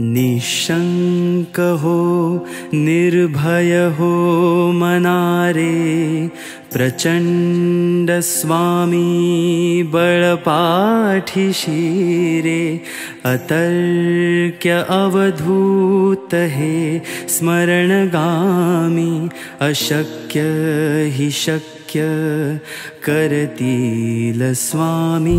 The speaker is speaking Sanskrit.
निशङ्क हो निर्भय हो मनारे प्रचण्ड स्वामी बळपाठि शिरे अतर्क्य अवधूत हे स्मरणगामि अशक्य हि शक्य करतील स्वामी